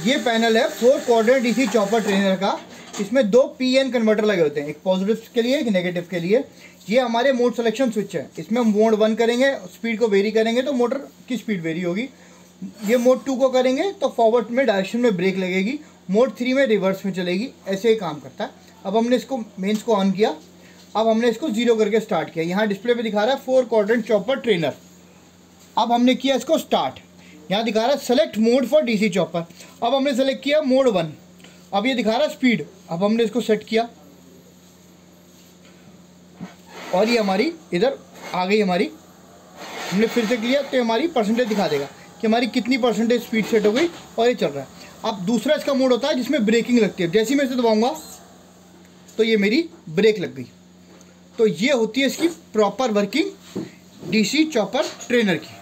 ये पैनल है four quarter DC chopper trainer का। इसमें दो पी एन कन्वर्टर लगे होते हैं, एक पॉजिटिव के लिए, एक नेगेटिव के लिए। ये हमारे मोड सिलेक्शन स्विच है। इसमें हम मोड वन करेंगे स्पीड को वेरी करेंगे तो मोटर की स्पीड वेरी होगी। ये मोड टू को करेंगे तो फॉरवर्ड में डायरेक्शन में ब्रेक लगेगी। मोड थ्री में रिवर्स में चलेगी। ऐसे ही काम करता है। अब हमने इसको मेन्स को ऑन किया। अब हमने इसको ज़ीरो करके स्टार्ट किया। यहाँ डिस्प्ले पे दिखा रहा है फोर क्वाड्रेंट चॉपर ट्रेनर अब हमने किया इसको स्टार्ट यहाँ दिखा रहा है select mode for DC chopper अब हमने सेलेक्ट किया मोड वन अब ये दिखा रहा है स्पीड अब हमने इसको सेट किया। और ये हमारी इधर आ गई हमारी। हमने फिर से किया तो हमारी परसेंटेज दिखा देगा कि हमारी कितनी परसेंटेज स्पीड सेट हो गई और ये चल रहा है। अब दूसरा इसका मोड होता है जिसमें ब्रेकिंग लगती है। जैसे मैं इसे दबाऊँगा तो ये मेरी ब्रेक लग गई। तो ये होती है इसकी proper working DC chopper trainer की।